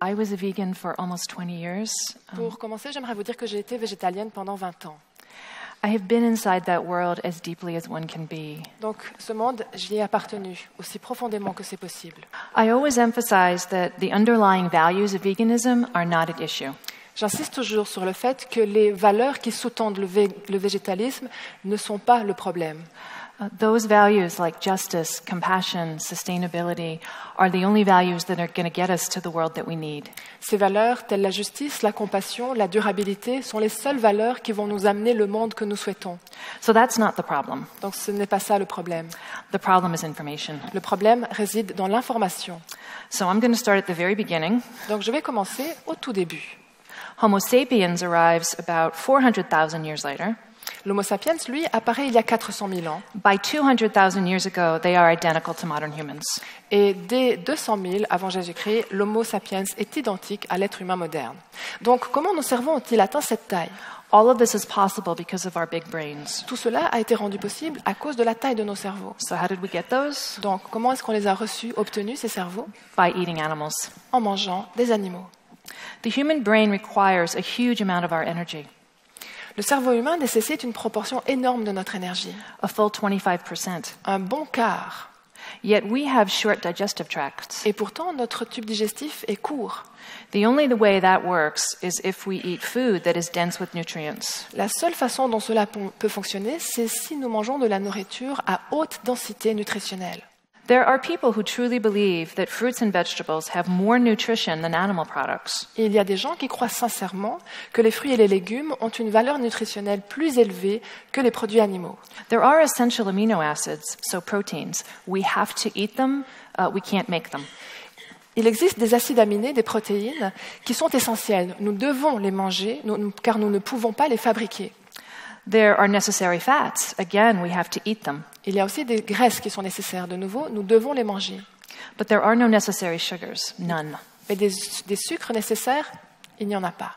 I was a vegan for almost 20 years. Pour commencer, j'aimerais vous dire que j'ai été végétalienne pendant 20 ans. I have been inside that world as deeply as one can be. Donc ce monde, j'y ai appartenu aussi profondément que c'est possible. I always emphasize that the underlying values of veganism are not at issue. J'insiste toujours sur le fait que les valeurs qui sous-tendent le, vé- le végétalisme ne sont pas le problème. Uh, those values like justice, compassion, sustainability are the only values that are going to get us to the world that we need. Ces valeurs, telles la justice, la compassion, la durabilité, sont les seules valeurs qui vont nous amener le monde que nous souhaitons. So that's not the problem. Donc ce n'est pas ça le problème. The problem is information. Le problème réside dans l'information. So I'm going to start at the very beginning. Donc je vais commencer au tout début. Homo sapiens arrives about 400,000 years later. L'Homo sapiens, lui, apparaît il y a 400 000 ans. By 200,000 years ago, they are identical to modern humans. Et dès 200 000 avant Jésus-Christ, l'Homo sapiens est identique à l'être humain moderne. Donc comment nos cerveaux ont-ils atteint cette taille? All of this is possible because of our big brains. Tout cela a été rendu possible à cause de la taille de nos cerveaux. So, how did we get those? Donc comment est-ce qu'on les a reçus, obtenus, ces cerveaux? By eating animals. En mangeant des animaux. The human brain requires a huge amount of our energy, Le cerveau humain nécessite une proportion énorme de notre énergie, a full 25%. un bon quart. Yet we have short digestive tracts. Et pourtant, notre tube digestif est court. The only the way that works is if we eat food that is dense with nutrients. La seule façon dont cela peut fonctionner, c'est si nous mangeons de la nourriture à haute densité nutritionnelle. There are people who truly believe that fruits and vegetables have more nutrition than animal products. Et il y a des gens qui croient sincèrement que les fruits et les légumes ont une valeur nutritionnelle plus élevée que les produits animaux. There are essential amino acids, so proteins. We have to eat them, uh, we can't make them. Il existe des acides aminés, des protéines, qui sont essentiels. Nous devons les manger nous- car nous ne pouvons pas les fabriquer. There are necessary fats. Again, we have to eat them. Il y a aussi des graisses qui sont nécessaires. De nouveau, nous devons les manger. But there are no necessary sugars, none. Mais des, des sucres nécessaires, il n'y en a pas.